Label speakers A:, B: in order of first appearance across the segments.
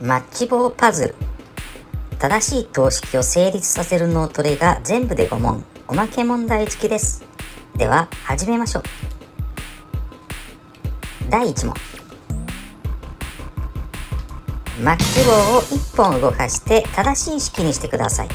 A: マッチ棒パズル。正しい等式を成立させる脳トレが全部で5問。おまけ問題付きです。では始めましょう。第1問。マッチ棒を1本動かして正しい式にしてください。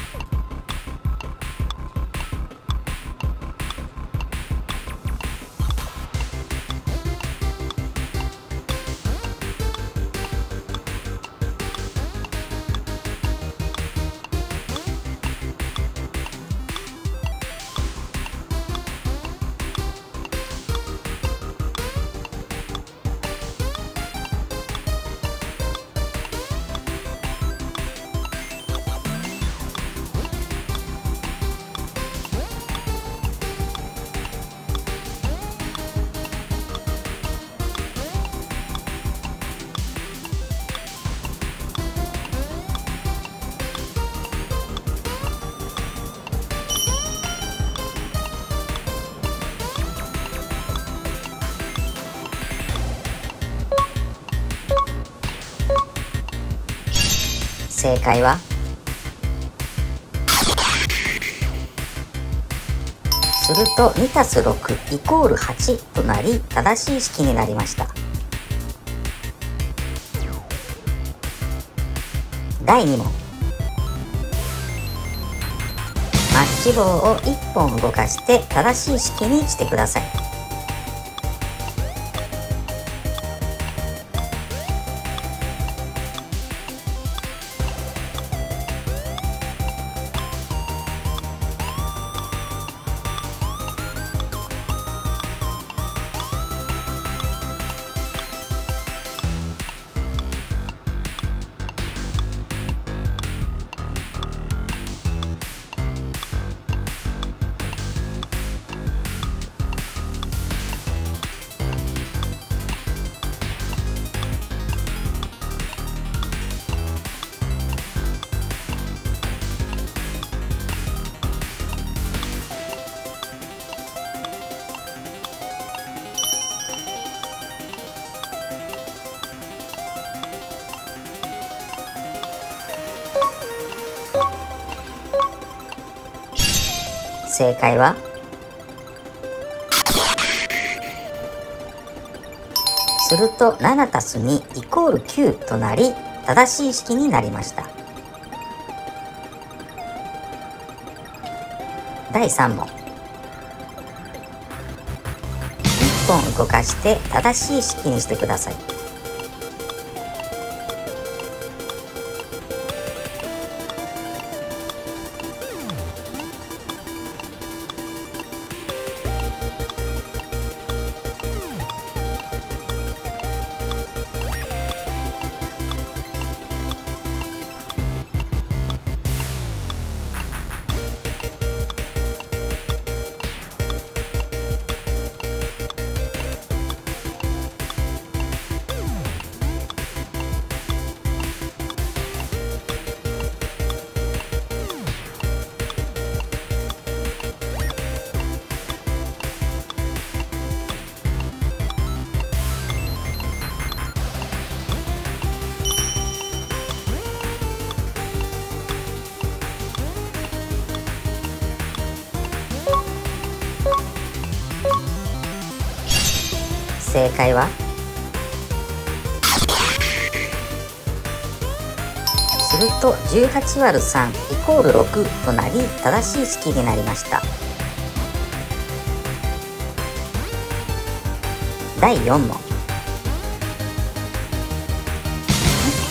A: 正解は？すると 2+6 イコール8となり正しい式になりました。第2問。マッチ棒を1本動かして正しい式にしてください。正解は？すると7たす2イコール9となり正しい式になりました。第3問。1本動かして正しい式にしてください。正解は？すると18割る3イコール6となり正しい式になりました。第4問。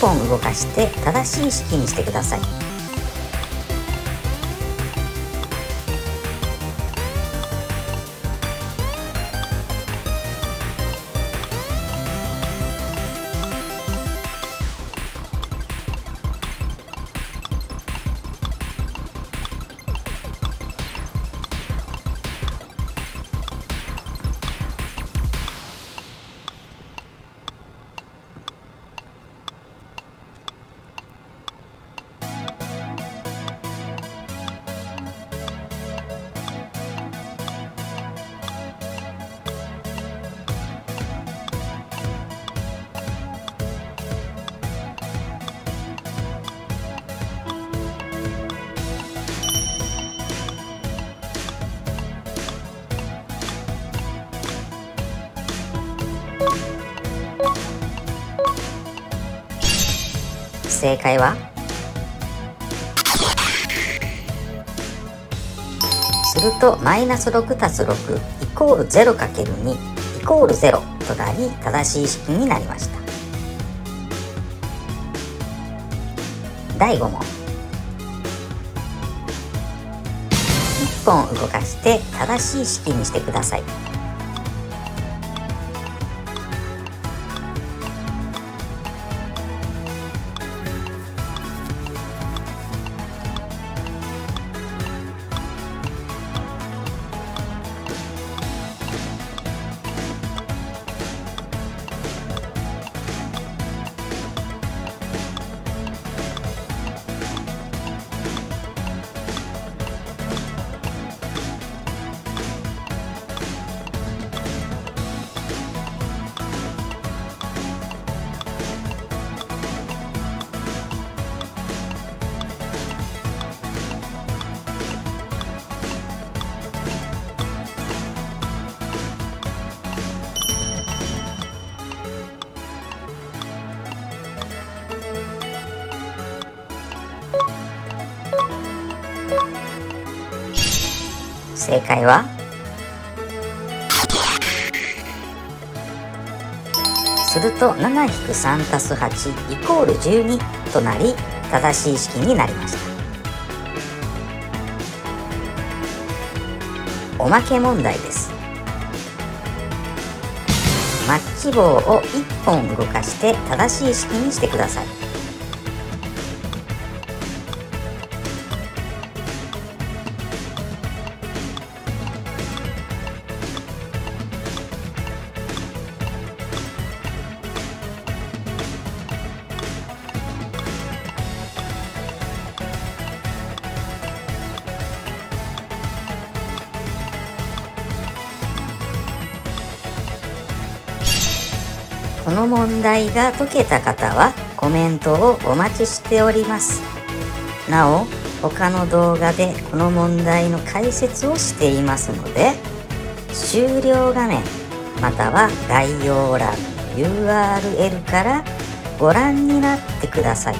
A: 1本動かして正しい式にしてください。正解は？するとマイナス6たす6イコール 0×2 イコール0となり正しい式になりました。第5問。1本動かして正しい式にしてください。正解は？すると7-3たす8イコール12となり正しい式になりました。おまけ問題です。マッチ棒を1本動かして正しい式にしてください。この問題が解けた方はコメントをお待ちしております。なお、他の動画でこの問題の解説をしていますので、終了画面または概要欄 URL からご覧になってください。